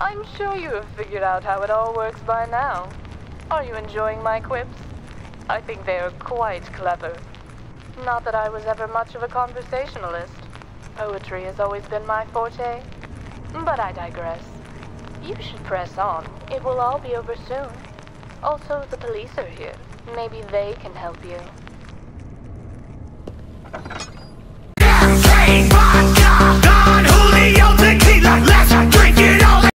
I'm sure you have figured out how it all works by now. Are you enjoying my quips? I think they are quite clever. Not that I was ever much of a conversationalist. Poetry has always been my forte. But I digress. You should press on. It will all be over soon. Also, the police are here. Maybe they can help you.